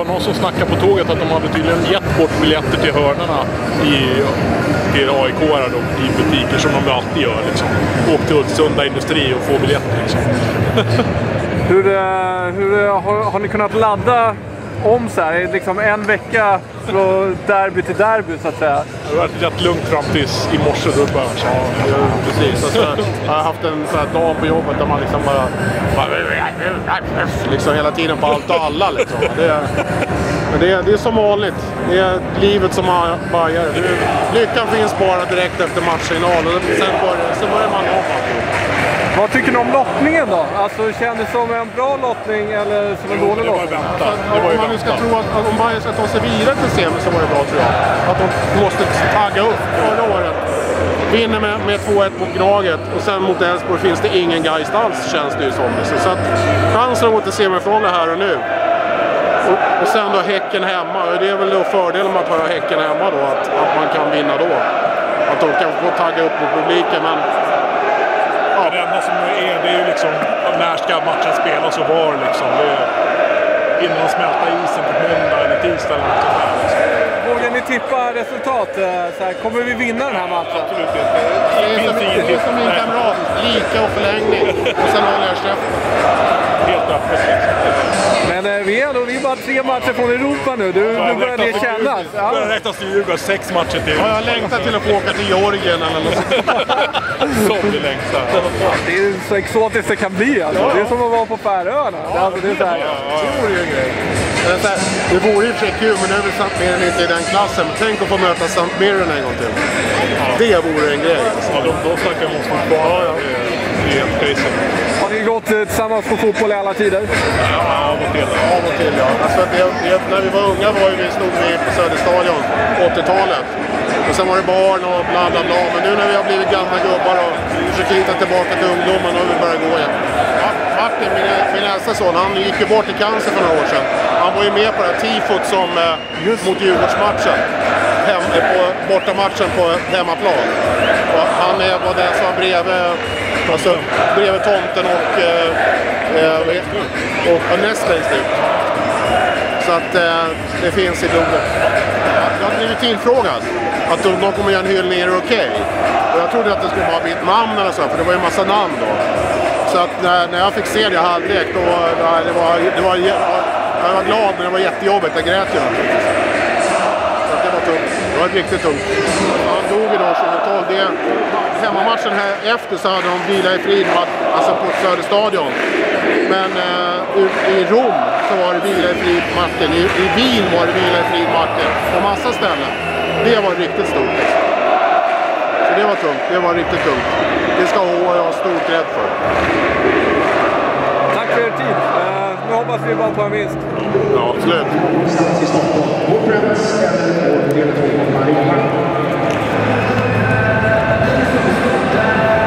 var någon som snackade på tåget att de hade tydligen gett bort biljetter till hörnorna i, till aik i butiker som de alltid gör. Liksom. Åk till Ulvsunda Industri och få biljetter. Liksom. hur, eh, hur eh, har, har ni kunnat ladda om så här, liksom en vecka från derby till derby så att säga. Det har varit rätt lugnt fram tills i morse. Då började ja, ja, precis. Alltså, jag har haft en sån här dag på jobbet där man liksom bara... Liksom hela tiden på allt och alla liksom. Det, men det, det är som vanligt. Det är livet som bajar. Lyckan finns bara direkt efter matchsignal och sen börjar, sen börjar man om. Vad tycker ni om lottningen då? Alltså, kändes det som en bra lottning eller som en dålig lottning? Alltså, om man nu ska tro att, att om Bayern ska ta sig vidare till semi så var det bra tror jag. Att de måste tagga upp förra året. Vinner med, med 2-1 mot Gnaget och sen mot Elfsborg finns det ingen Geist alls känns det ju som. Så att chansen att gå till semifinal är här och nu. Och, och, sen då Häcken hemma. Det är väl då fördelen med att ha Häcken hemma då, att, att man kan vinna då. Att de kan få tagga upp mot publiken. Men det enda som är, det är ju liksom när ska matchen spelas och var liksom. Det är, innan de smälter isen på måndag eller tisdag eller något sånt där. Liksom. Vågar ni tippa resultat? Eh, så här, kommer vi vinna den här matchen? Absolut inte. Det, det, är, som, det är som min kamrat. Lika och förlängning. Och sen håller jag käften. Helt öppet. Men eh, vi, är ändå, vi är bara tre matcher från Europa nu. Du, nu börjar det kännas. Ja. börjar räknas till Djurgården. Sex matcher till. Ja, jag längtar till att få åka till Georgien eller något Som vi längtar. Det är så exotiskt det kan bli alltså. Ja. Det är som att vara på Färöarna. Ja, alltså, det, är så här, det vore ju en grej. Det vore i och för sig kul, men nu är väl St. Mirren inte i den klassen. Men tänk att få möta St. Mirren en gång till. Det vore en grej. Alltså. Ja, då, snackar vi om fotboll. Ja, ja. Det är helt crazy. Har ni gått eh, tillsammans på fotboll i alla tider? Ja, av och till. Av och till, ja. Alltså, det, det, när vi var unga var vi, stod vi på Söderstadion på 80-talet. Och sen var det barn och bla bla bla. Men nu när vi har blivit gamla gubbar och försöker hitta tillbaka till ungdomen, då har vi börjat gå igen. Martin, min, min äldsta son, han gick ju bort i cancer för några år sedan. Han var ju med på det här tifot som, eh, mot Djurgårdsmatchen. Hem, eh, på bortamatchen på hemmaplan. Och han var den som var bredvid Alltså bredvid tomten och, eh, eh och, och näst längst ut. Så att eh, det finns i blodet. Jag har blivit tillfrågad att de, de kommer göra en hyllning, är det okej? Okay? Och jag trodde att det skulle bara bli ett namn eller så, för det var ju en massa namn då. Så att när, när jag fick se det i halvlek, då, det var, det var, jag var glad men det var jättejobbigt, jag grät ju naturligtvis. Så det var tungt. Det var riktigt tungt. Han dog idag 2012. Det, hemmamatchen här efter så hade de vila i frid, alltså på Söderstadion. Men eh, i Rom så var det vila i frid-matchen. I, I Wien var det vila i frid-matchen På massa ställen det var riktigt stort. Så det var tungt. Det var riktigt tungt. Det ska HA ha stort rädd för. Tack för er tid. Uh, nu hoppas vi bara på en vinst. Ja, absolut. Thank you.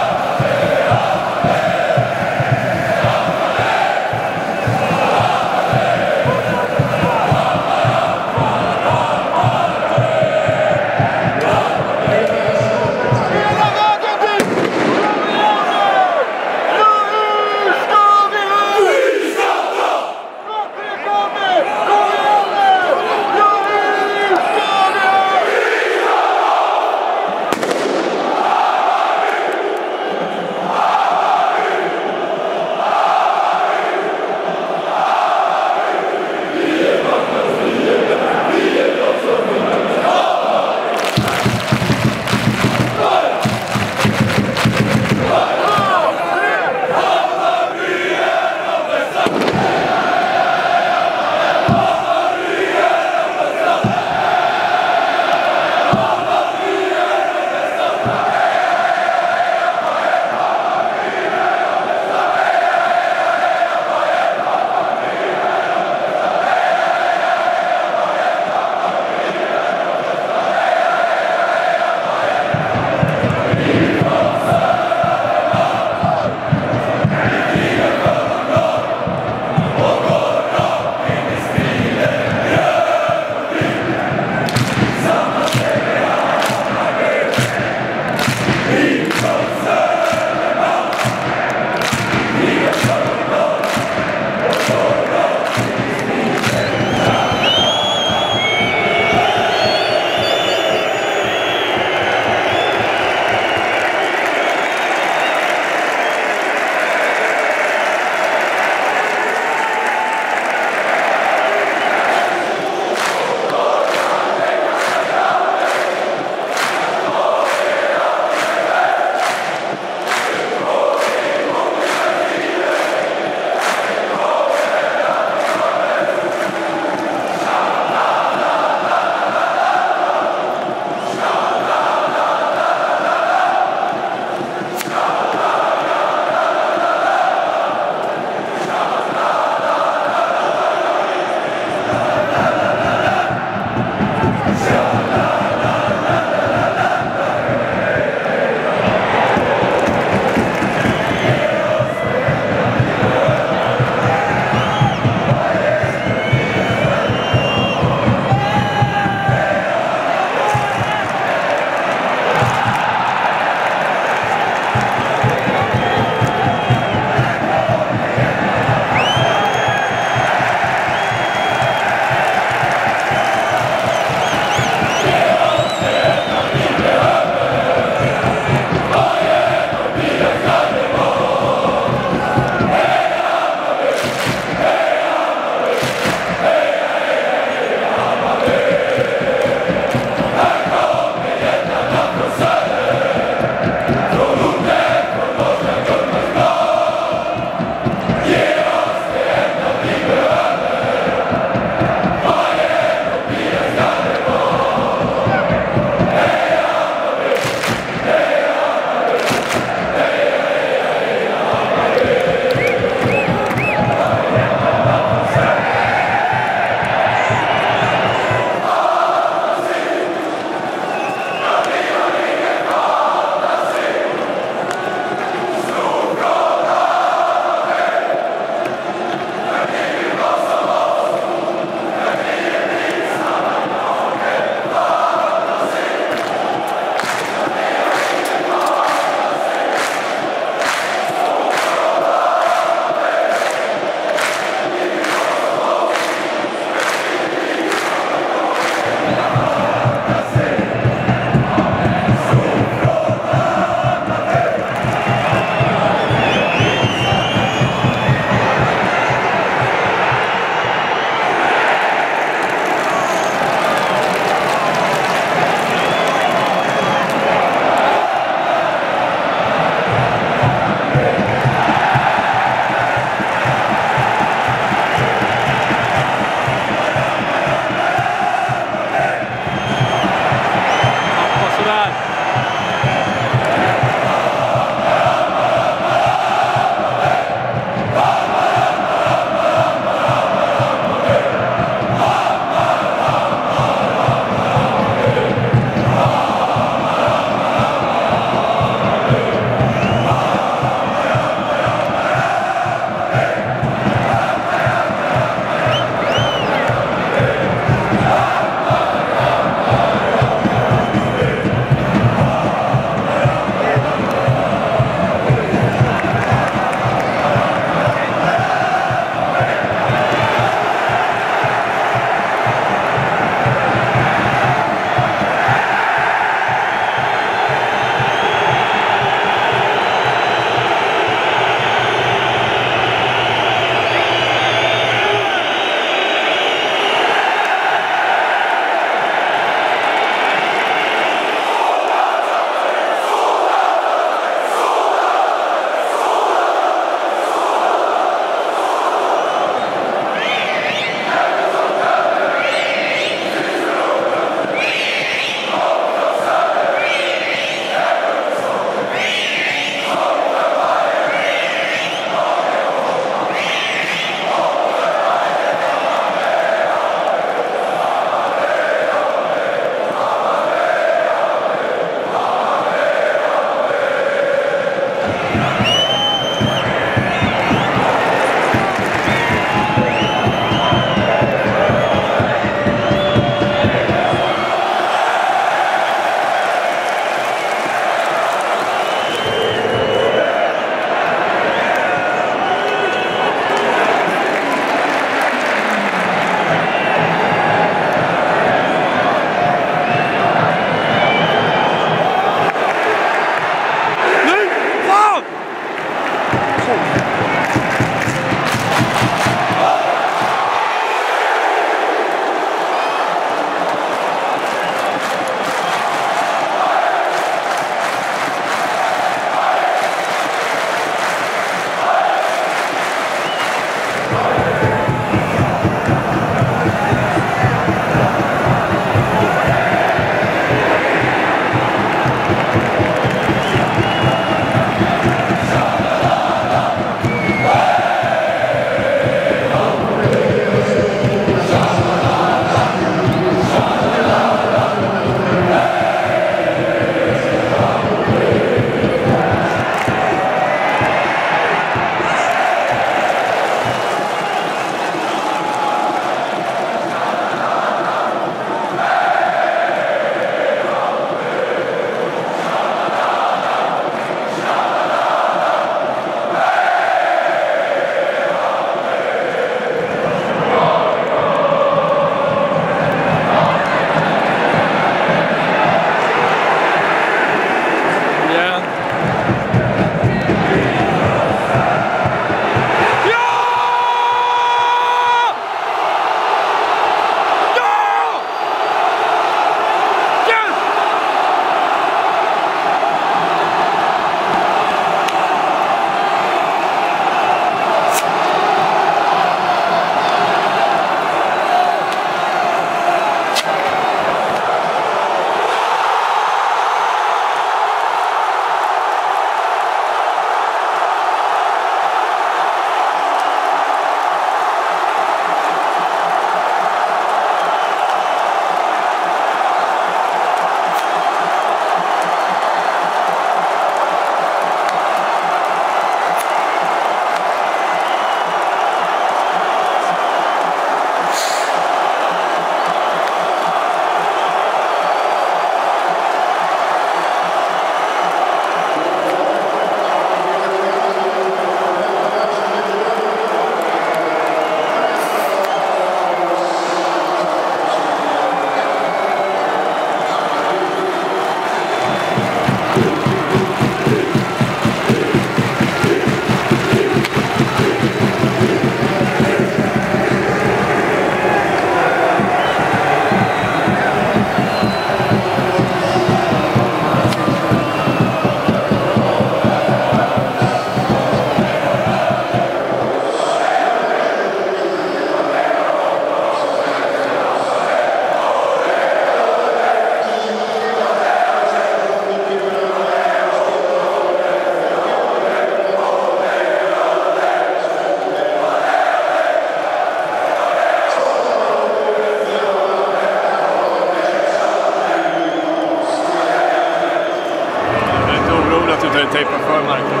För märket.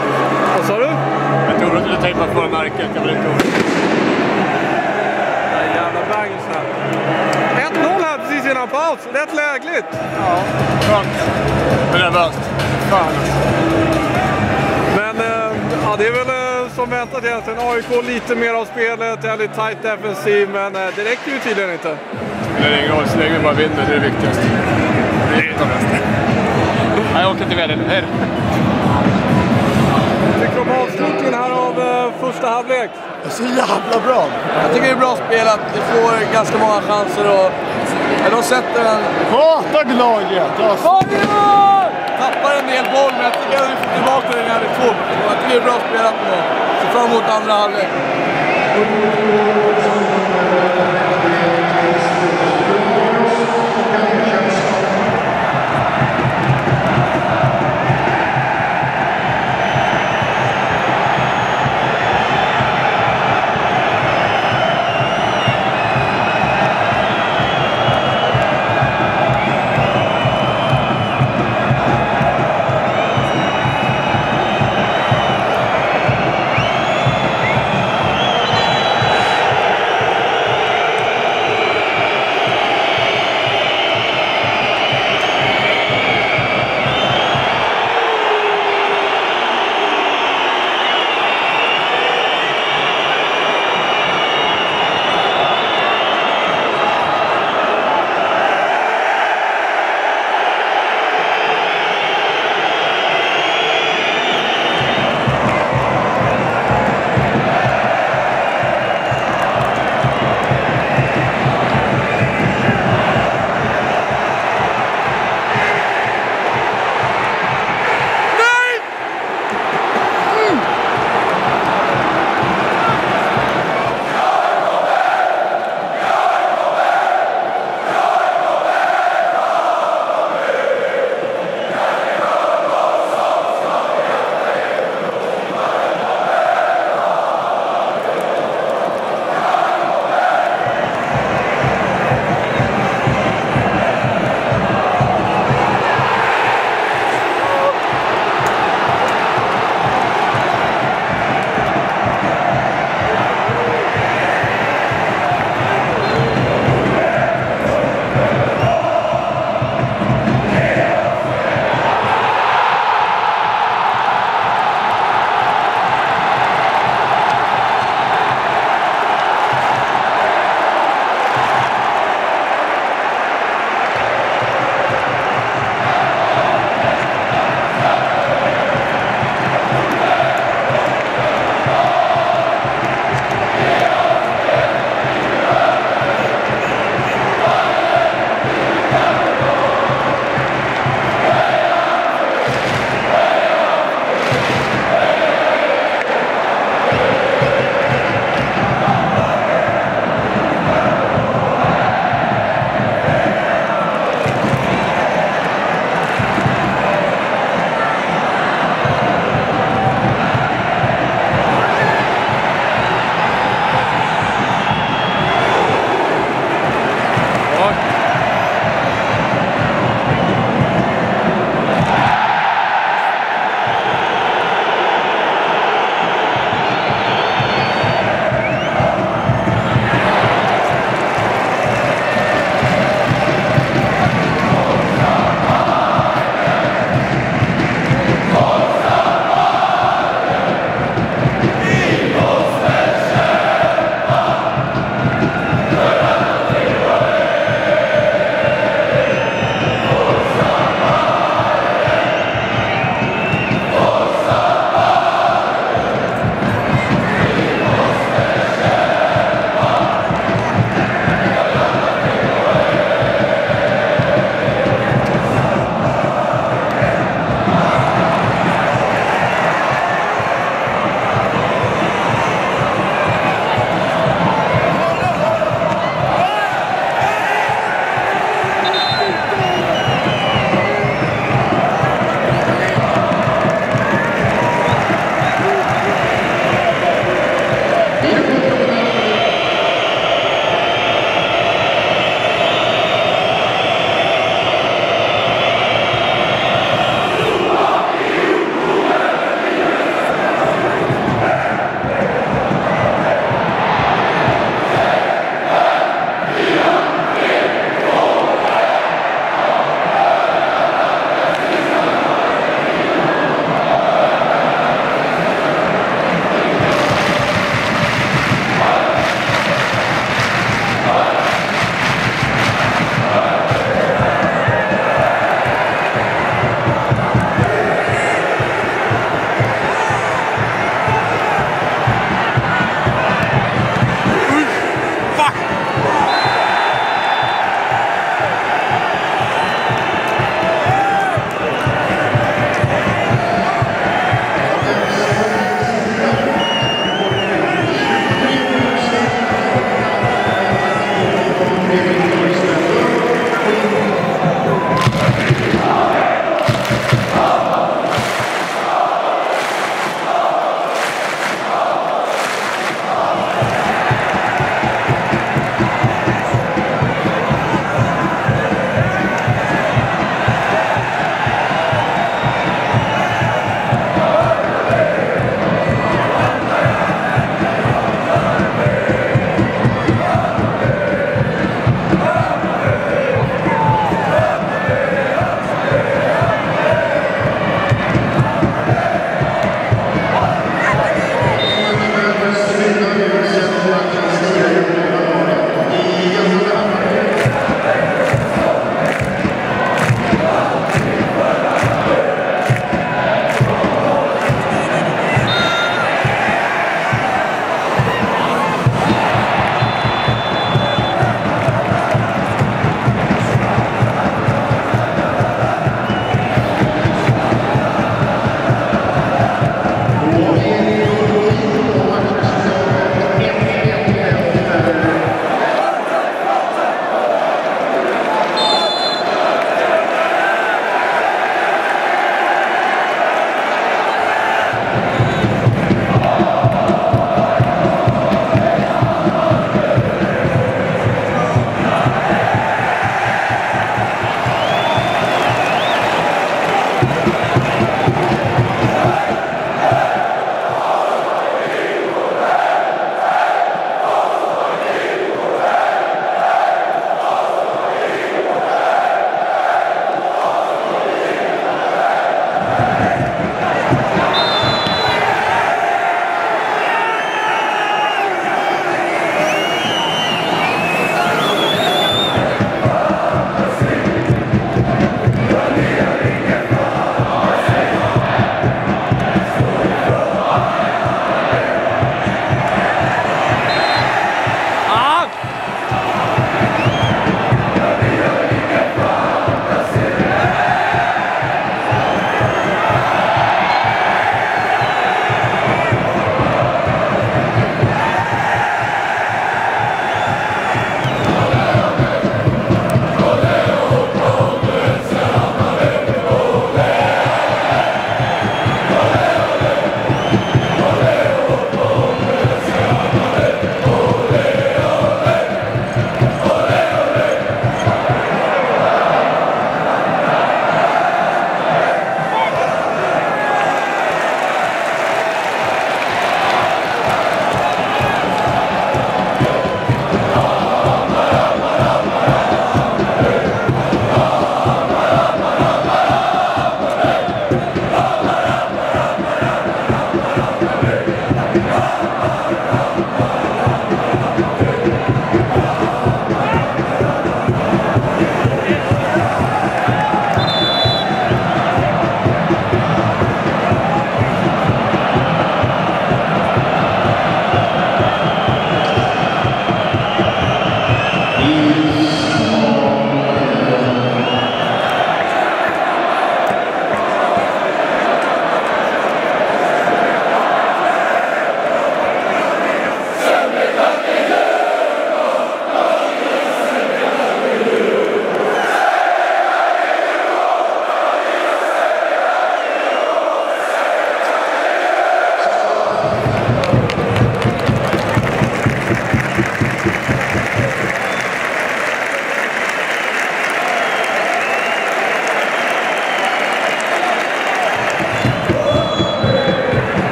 Vad sa du? Jag tror du skulle tejpa för märket. Jag vill inte orolig. Den jävla bangers här. 1-0 här precis innan paus. Rätt lägligt. Skönt. Men nervöst. Fan. Men eh, ja, det är väl eh, som väntat egentligen. AIK lite mer av spelet, väldigt tight defensiv, men eh, det räcker ju tydligen inte. Det spelar ingen roll. Så länge vi bara vinner, det är det viktigaste. Det är det bästa. Jag åker med dig. Hej då. Tycker du om avslutningen här av eh, första halvlek? Så jävla bra! Jag tycker det är bra spelat. Vi får ganska många chanser och... Ja, de sätter en... Hata Gnaget! Alltså. Tappar en del boll, men jag tycker att vi får tillbaka den här vid två. Jag tycker det är bra spelat. Ser fram emot andra halvlek.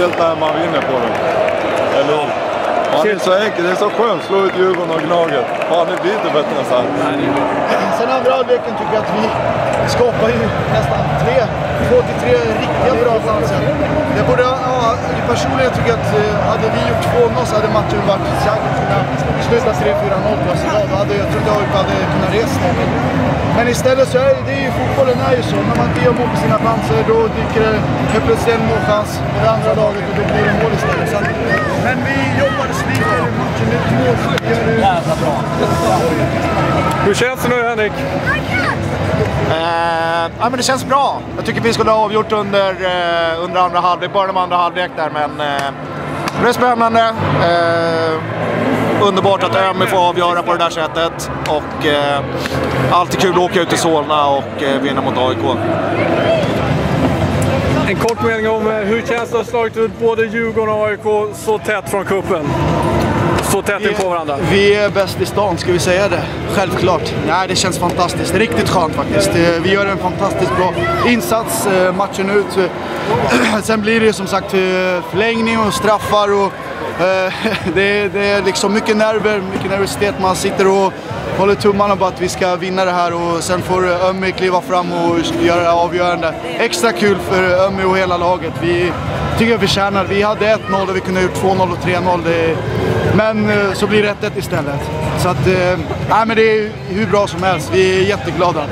Speciellt när man vinner på det. Eller hur? Man är så enkel. Det är så skönt slå ut Djurgården och Gnaget. Fan, det blir inte bättre här. Sen andra halvleken tycker jag att vi skapar ju nästan tre, två till tre riktiga bra chanser. Det borde, ja, personligen tycker jag att eh, hade vi gjort 2-0 så hade matchen varit säkert kunnat sluta 3-4-0 plus idag. Då hade jag tror inte AIK hade kunnat resa. Men, istället så är det ju, fotbollen är ju så. När man inte gör mål på sina chanser då dyker det helt plötsligt en målchans på det andra laget och då blir det mål istället. Så, att- men vi jobbade sliter i matchen. Det är ett mål. Jävla bra. Hur känns det nu Henrik? Eh, ja, men det känns bra. Jag tycker vi skulle ha avgjort under, eh, under andra halvlek, början av andra halvlek där, men eh, det är spännande. Eh, underbart att Ömi får avgöra på det där sättet. Och eh, alltid kul att åka ut till Solna och eh, vinna mot AIK. En kort mening om eh, hur känns det att ha slagit ut både Djurgården och AIK så tätt från kuppen? Två tätt in på varandra. Vi är bäst i stan, ska vi säga det? Självklart. Nej, det känns fantastiskt. Riktigt skönt faktiskt. Eh, vi gör en fantastiskt bra insats eh, matchen ut. Sen blir det som sagt eh, förlängning och straffar och det, är- det är liksom mycket nerver, mycket nervositet. Man sitter och håller tummarna på att vi ska vinna det här och sen får Ömmi kliva fram och göra det avgörande. Extra kul för Ömmi och hela laget. Vi tycker vi förtjänar Vi hade 1-0 och vi kunde ha gjort 2-0 och 3-0. Det- Men eh, så blir det 1-1 istället. Så att, eh, nej, men det är hur bra som helst. Vi är jätteglada.